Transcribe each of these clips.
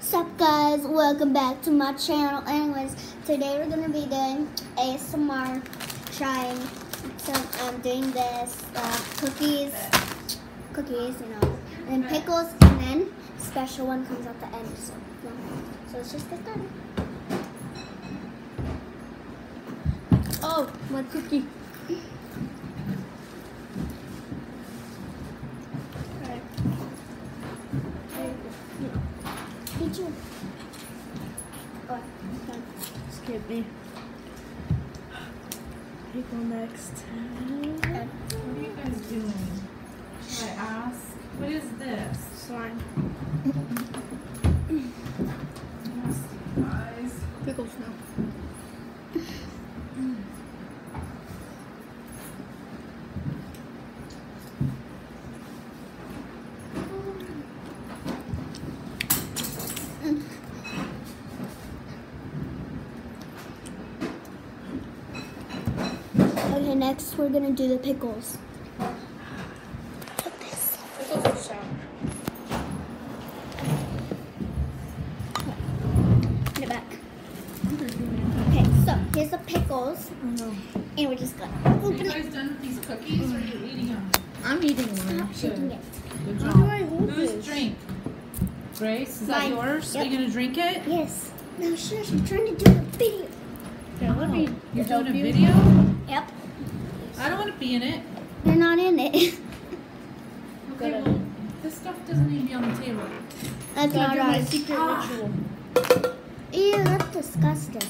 Sup guys, welcome back to my channel. Anyways, today we're gonna be doing ASMR trying some um doing this uh, cookies cookies, you know, and pickles and then special one comes at the end. So yeah. So let's just get started. Oh, my cookie. Alright. Me too. Oh, okay. Skip Pickle next. Okay. What are you guys doing? Should I ask? What is this? Slime. Nasty guys. Pickles now. Okay, next we're gonna do the pickles. Put this. Pickles are sour. Put it back. Okay, so here's the pickles, Oh, and we're just gonna Are open you it. done with these cookies or are you eating them? I'm eating one. Stop shaking it. Good How job. do I hold Whose this? drink? Grace, is that Mine. yours? Are you gonna drink it? Yes. No, shush. I'm trying to do a video. Yeah, let me oh. You're doing a video? Yep. I don't want to be in it. You're not in it. Okay, well, this stuff doesn't need to be on the table. That's not do my right. secret Ah. ritual. Ew, that's disgusting.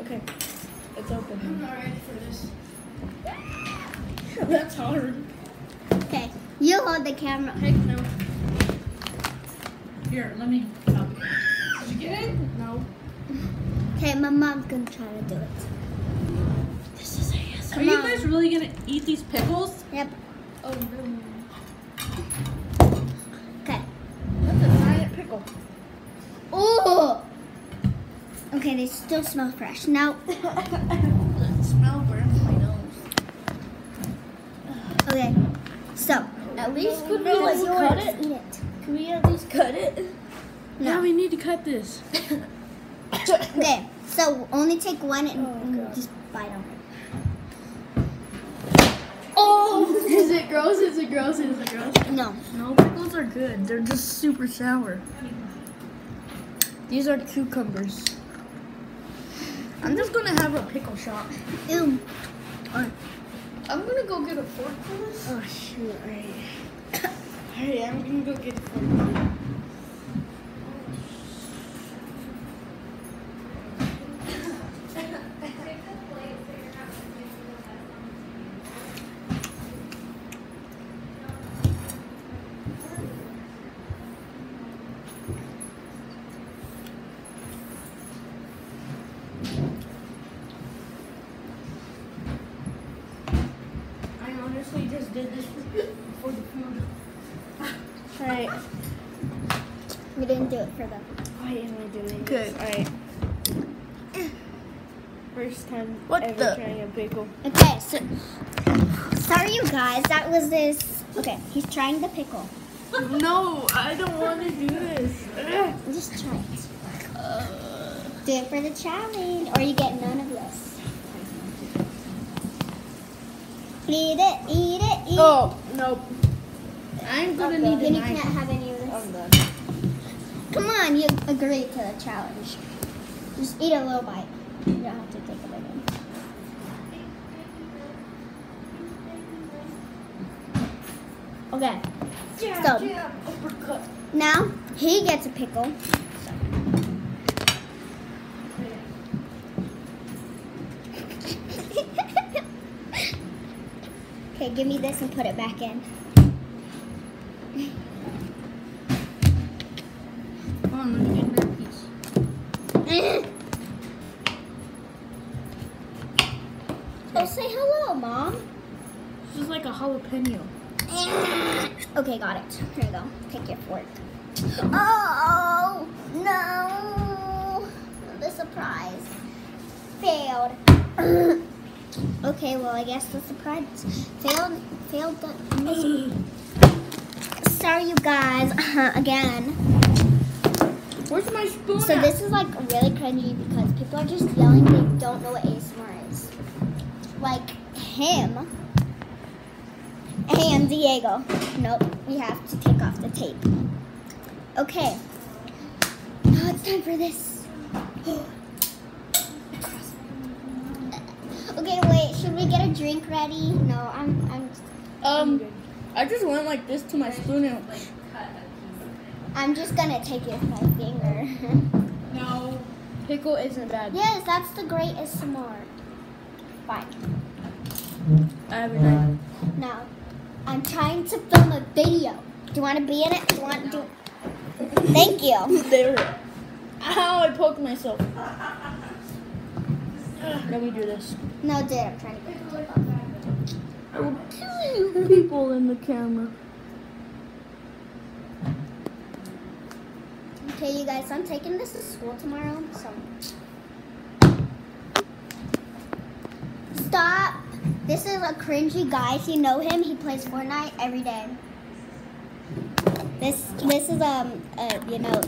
Okay. It's open. I'm not ready for this. That's hard. Okay, you hold the camera. Heck no. Here, let me help you. Did you get it? No. Okay, my mom's gonna try to do it. This is ASMR. Are you on. guys really gonna eat these pickles? Yep. Oh, no. Okay. That's a giant pickle. Ooh. Okay, they still smell fresh. Now, the smell burns my nose. okay. So, At least could we no, like cut it? Eat it. Can we at least cut it? No. we need to cut this. Okay, so only take one and, Oh, and just bite on it. Oh! Is it gross? Is it gross? Is it gross? No. No, pickles are good. They're just super sour. These are cucumbers. I'm just gonna have a pickle shot. Ew. I'm gonna go get a fork for this. Oh shoot! Alright. Alright, I'm gonna go get a fork. I honestly just did this for the food. Alright. We didn't do it for them. Why am I doing Okay. this? Alright. First time What ever the- trying a pickle. Okay, so sorry you guys. That was this. Okay, he's trying the pickle. No, I don't want to do this. Ugh. Just try it. Do it for the challenge, or you get none of this. Eat it, eat it, eat Oh, nope. I'm gonna it. need Then you can't knife. have any of this. I'm done. Come on, you agreed to the challenge. Just eat a little bite. You don't have to take a big one. Okay. So-. Now he gets a pickle. okay, give me this and put it back in. Oh, say hello, mom. This is like a jalapeno. okay, got it. Here you go. Take your fork. Oh no! The surprise failed. okay, well I guess the surprise failed. Failed. The, sorry, you guys. Again. Where's my spoon? So at? this is like really cringy because people are just yelling. They don't know what ASMR is. Like him and Diego. Nope, we have to take off the tape. Okay. Now it's time for this. okay, wait. Should we get a drink ready? No, I'm. I'm. um, I just went like this to my spoon and I'm just gonna take it with my finger. No. pickle isn't bad. yes, that's the great ASMR. Fine. I have a knife. Now, I'm trying to film a video. Do you want to be in it? Do you want to do? Thank you. There. Ow! I poked myself. Let me do this. No, dude, I'm trying to. I will kill you people in the camera. Okay, you guys, I'm taking this to school tomorrow, so. Stop. This is a cringy guy. If you know him, he plays Fortnite every day. This this is um uh, you know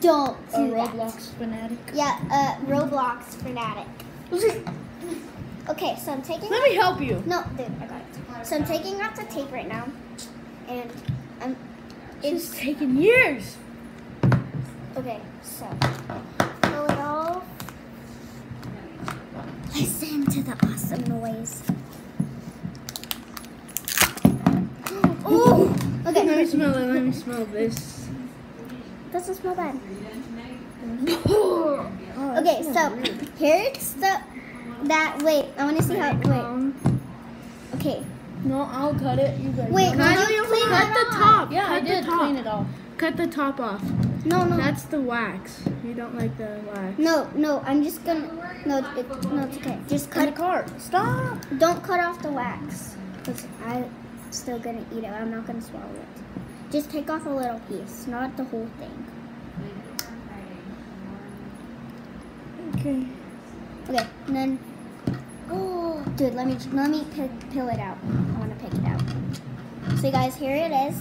don't A do that. Roblox fanatic. Yeah, uh Roblox fanatic. Okay, so I'm taking Let me help you. No, dude, I got it. So I'm taking off the tape right now, and I'm. It's It's taken years. Okay. So pull it off. Listen to the awesome noise. Ooh. Let me Okay. smell it. Let me smell this. Doesn't smell bad. Oh, Okay, so weird. here's the that. Wait, I want to see how. Wait. Um, Okay. no, I'll cut it. You guys. Wait, No, did no, you clean cut it the top. Yeah, I did the top. clean it off. Cut the top off. No, no. That's the wax. You don't like the wax. No, no. I'm just gonna. No, it, no, it's okay. Just Cut the card. Stop. Don't cut off the wax, because I'm still gonna eat it. I'm not gonna swallow it. Just take off a little piece, not the whole thing. Okay. Okay, and then, oh, dude, let me let me pick, peel it out. I want to pick it out. So, you guys, here it is.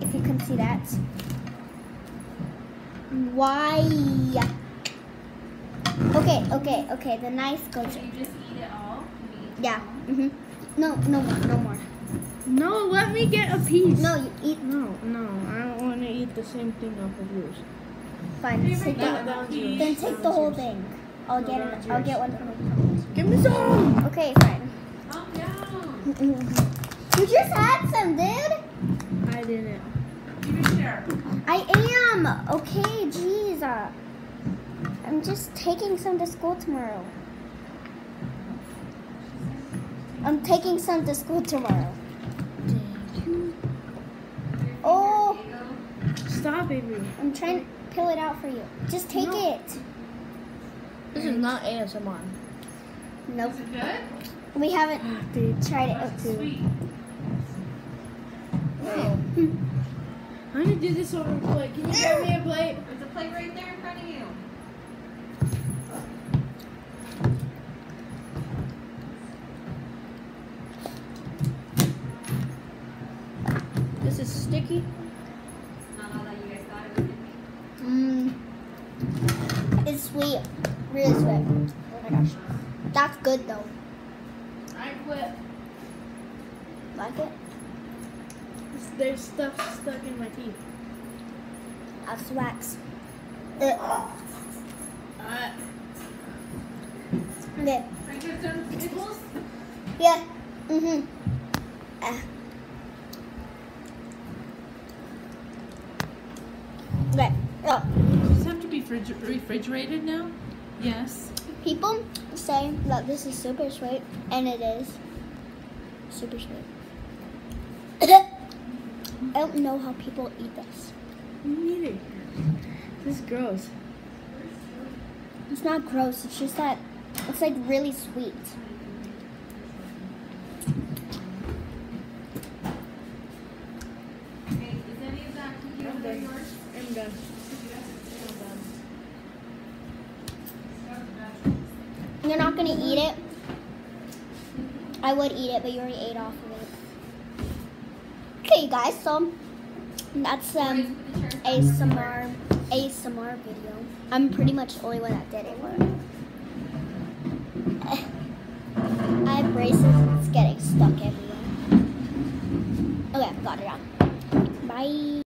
If you can see that. Why? Okay, okay, okay. The knife goes. You just eat it all. Yeah. Mhm. No, no more, no more. No, let me get a piece. No, you eat. No, no, I don't want to eat the same thing off of yours. Fine. Take the, That- that yours. Then take the whole yours. thing. I'll No, get that it. I'll get one from you. Give me some. Okay, fine. Calm down. You just had some, dude. I didn't. Give a share. I am. Okay, jeez. I'm just taking some to school tomorrow. I'm taking some to school tomorrow. Oh, Stop, baby. I'm trying to peel it out for you. Just take No. it. This is not ASMR. Nope. Is it good? We haven't ah, Dude, tried it out too. Sweet. Hmm. I'm gonna do this over a plate. Can you give me a plate? There's a plate right be. Mmm. It's sweet. Really sweet. Oh my gosh. That's good though. I quit. Like it? There's stuff stuck in my teeth. That's wax. Uh, Uh, okay. Are you guys done with pickles? Yeah. Mm-hmm. Ah. Okay. Oh. Does this have to be refrigerated now? Yes. People say that this is super sweet, and it is super sweet. I don't know how people eat this. you eat it. This is gross. It's not gross. It's just that it's like really sweet. Hey, is any of that cookie over yours? I'm done. You're gonna eat it. I would eat it, but you already ate off of it. Okay, you guys. So that's um ASMR ASMR video. I'm pretty much the only one that did it. I have braces. It's getting stuck everywhere. Okay, got it out. Bye.